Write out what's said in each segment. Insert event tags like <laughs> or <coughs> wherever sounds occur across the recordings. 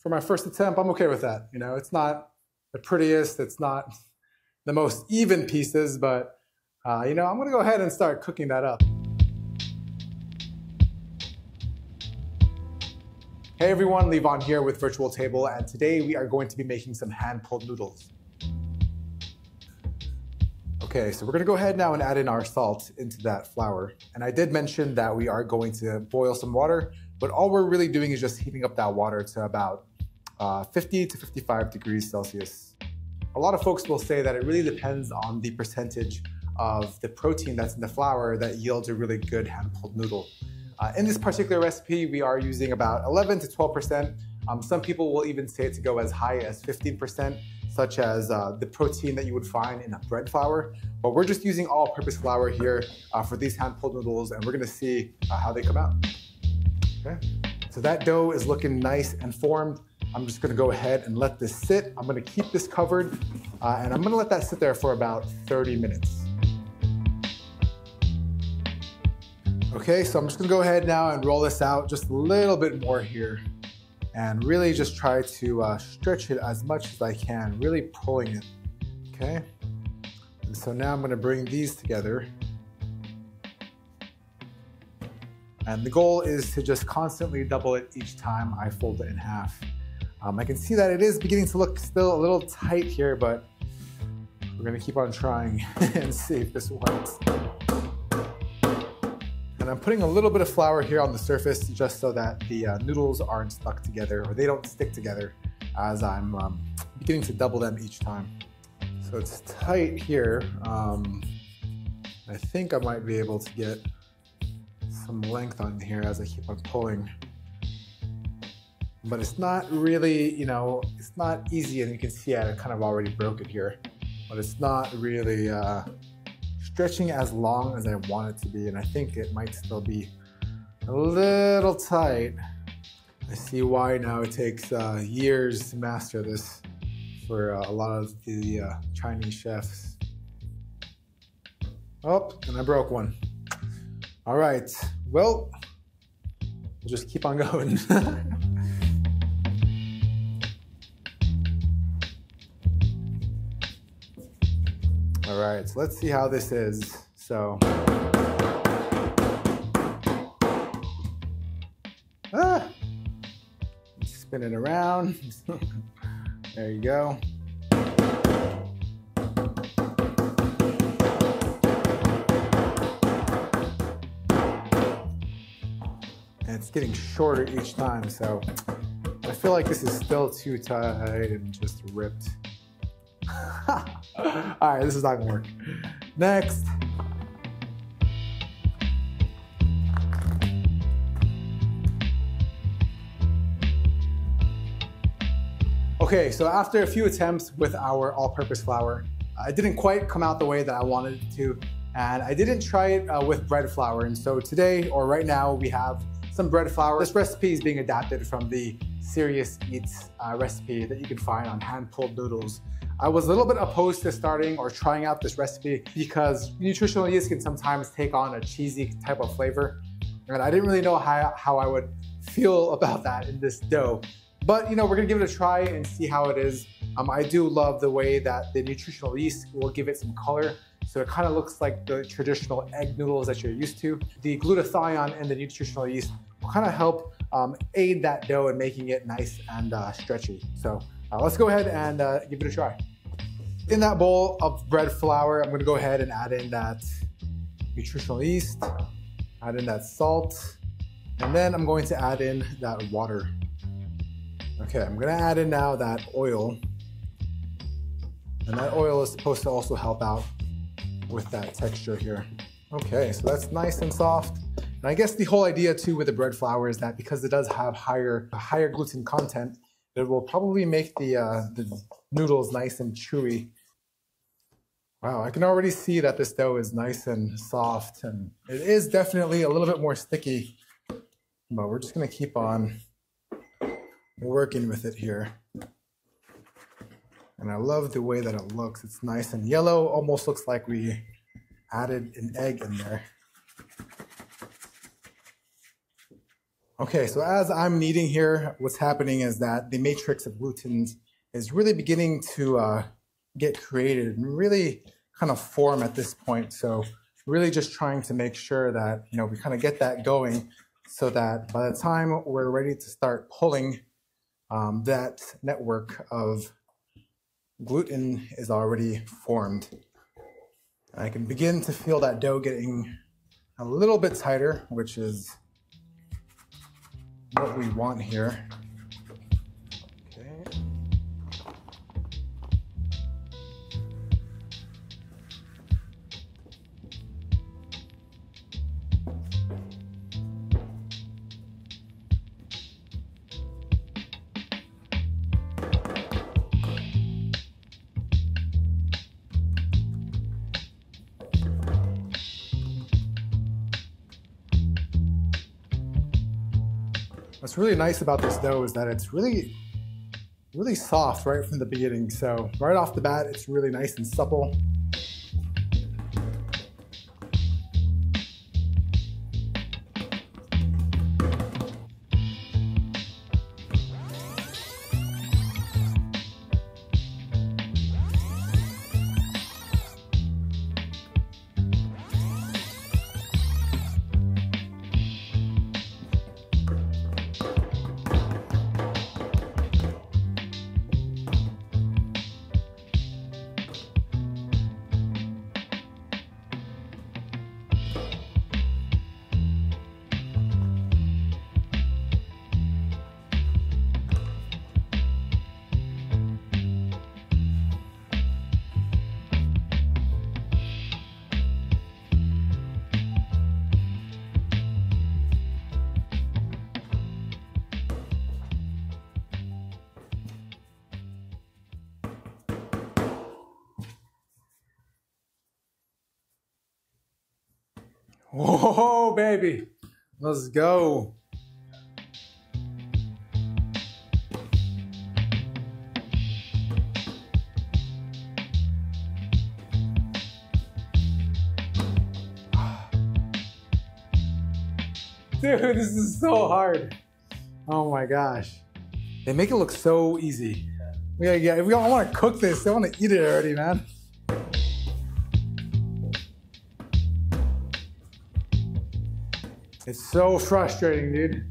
for my first attempt, I'm okay with that. You know, it's not the prettiest, it's not <laughs> the most even pieces, but uh, you know, I'm gonna go ahead and start cooking that up. Hey everyone, Leevan here with Virtual Table, and today we are going to be making some hand-pulled noodles. Okay, so we're gonna go ahead now and add in our salt into that flour. And I did mention that we are going to boil some water, but all we're really doing is just heating up that water to about uh, 50 to 55 degrees Celsius. A lot of folks will say that it really depends on the percentage of the protein that's in the flour that yields a really good hand-pulled noodle. Uh, in this particular recipe, we are using about 11 to 12%. Um, some people will even say it to go as high as 15%, such as uh, the protein that you would find in a bread flour. But we're just using all-purpose flour here uh, for these hand-pulled noodles, and we're gonna see uh, how they come out. Okay, so that dough is looking nice and formed. I'm just gonna go ahead and let this sit. I'm gonna keep this covered, uh, and I'm gonna let that sit there for about 30 minutes. Okay, so I'm just gonna go ahead now and roll this out just a little bit more here and really just try to uh, stretch it as much as I can, really pulling it, okay? And so now I'm gonna bring these together. And the goal is to just constantly double it each time I fold it in half. Um, I can see that it is beginning to look still a little tight here, but we're gonna keep on trying <laughs> and see if this works. And I'm putting a little bit of flour here on the surface just so that the uh, noodles aren't stuck together or they don't stick together as I'm um, beginning to double them each time. So it's tight here. Um, I think I might be able to get some length on here as I keep on pulling. But it's not really, you know, it's not easy and you can see I kind of already broke it here. But it's not really uh, stretching as long as I want it to be, and I think it might still be a little tight. I see why now it takes uh, years to master this for uh, a lot of the uh, Chinese chefs. Oh, and I broke one. All right, well, we'll just keep on <laughs> going. All right, so let's see how this is. So, ah, spin it around. <laughs> there you go. And it's getting shorter each time, so I feel like this is still too tight and just ripped. <laughs> All right, this is not gonna work. Next. Okay, so after a few attempts with our all-purpose flour, it didn't quite come out the way that I wanted it to, and I didn't try it uh, with bread flour. And so today, or right now, we have some bread flour. This recipe is being adapted from the Serious Eats uh, recipe that you can find on hand-pulled noodles. I was a little bit opposed to starting or trying out this recipe because nutritional yeast can sometimes take on a cheesy type of flavor. And I didn't really know how, how I would feel <laughs> about that in this dough. But you know, we're gonna give it a try and see how it is. Um, I do love the way that the nutritional yeast will give it some color. So it kind of looks like the traditional egg noodles that you're used to. The glutathione and the nutritional yeast kind of help um, aid that dough in making it nice and uh, stretchy. So uh, let's go ahead and uh, give it a try. In that bowl of bread flour, I'm gonna go ahead and add in that nutritional yeast, add in that salt, and then I'm going to add in that water. Okay, I'm gonna add in now that oil. And that oil is supposed to also help out with that texture here. Okay, so that's nice and soft. And I guess the whole idea too with the bread flour is that because it does have higher, higher gluten content, it will probably make the, uh, the noodles nice and chewy Wow, I can already see that this dough is nice and soft and it is definitely a little bit more sticky, but we're just gonna keep on working with it here. And I love the way that it looks. It's nice and yellow, almost looks like we added an egg in there. Okay, so as I'm kneading here, what's happening is that the matrix of glutens is really beginning to uh, get created and really kind of form at this point. So really just trying to make sure that, you know, we kind of get that going so that by the time we're ready to start pulling um, that network of gluten is already formed. I can begin to feel that dough getting a little bit tighter, which is what we want here. What's really nice about this dough is that it's really, really soft right from the beginning. So right off the bat, it's really nice and supple. Whoa, baby. Let's go. <sighs> Dude, this is so hard. Oh my gosh. They make it look so easy. Yeah, yeah. If we want to cook this, they want to eat it already, man. It's so frustrating, dude.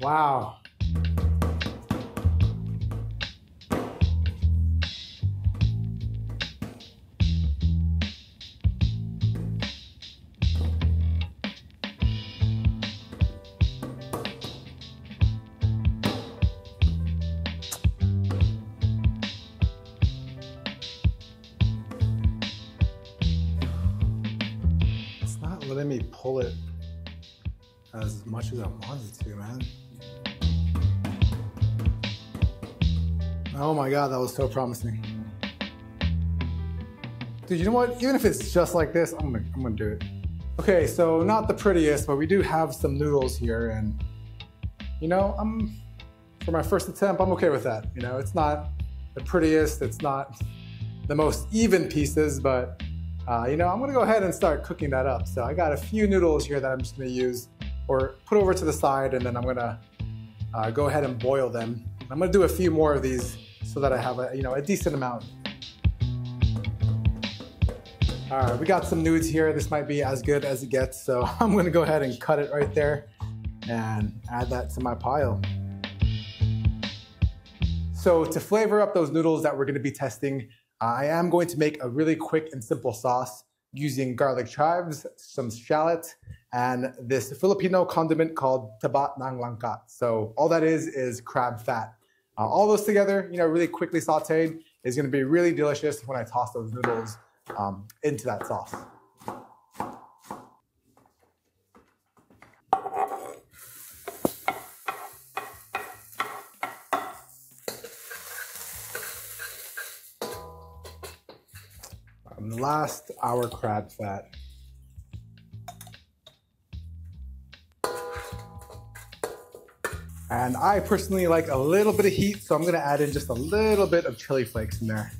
Wow. It's not letting me pull it as much as I wanted to, man. Oh my god, that was so promising. Dude, you know what? Even if it's just like this, I'm gonna, I'm gonna do it. Okay, so not the prettiest, but we do have some noodles here, and you know, I'm for my first attempt, I'm okay with that. You know, it's not the prettiest, it's not the most even pieces, but uh, you know, I'm gonna go ahead and start cooking that up. So I got a few noodles here that I'm just gonna use or put over to the side and then I'm gonna uh, go ahead and boil them. I'm gonna do a few more of these so that I have a, you know, a decent amount. All right, we got some nudes here. This might be as good as it gets. So <laughs> I'm gonna go ahead and cut it right there and add that to my pile. So to flavor up those noodles that we're gonna be testing, I am going to make a really quick and simple sauce using garlic chives, some shallot, and this Filipino condiment called taba ng talangka. So all that is is crab fat. Uh, all those together, you know, really quickly sauteed is going to be really delicious when I toss those noodles um, into that sauce. Um, last, our crab fat. And I personally like a little bit of heat, so I'm gonna add in just a little bit of chili flakes in there.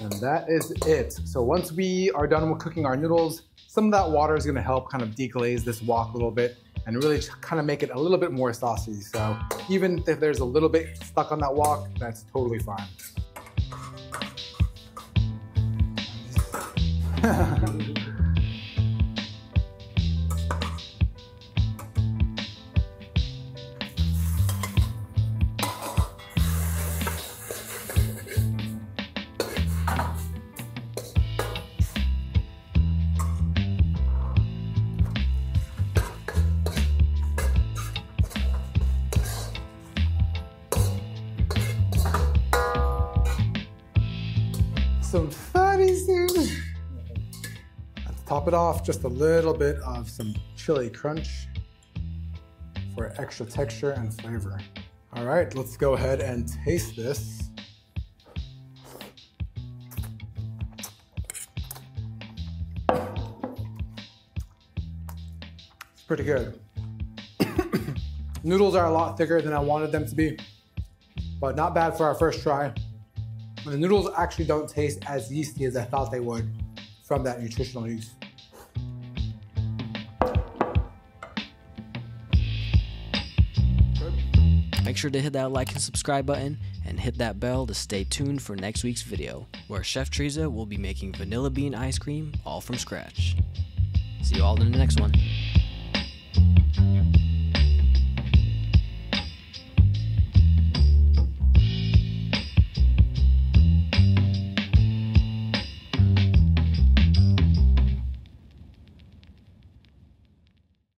And that is it. So once we are done with cooking our noodles, some of that water is gonna help kind of deglaze this wok a little bit and really kind of make it a little bit more saucy. So even if there's a little bit stuck on that wok, that's totally fine. <laughs> some. Let's top it off, just a little bit of some chili crunch for extra texture and flavor. All right, let's go ahead and taste this. It's pretty good. <coughs> Noodles are a lot thicker than I wanted them to be, but not bad for our first try. The noodles actually don't taste as yeasty as I thought they would from that nutritional yeast. Make sure to hit that like and subscribe button and hit that bell to stay tuned for next week's video, where Chef Treza will be making vanilla bean ice cream all from scratch. See you all in the next one.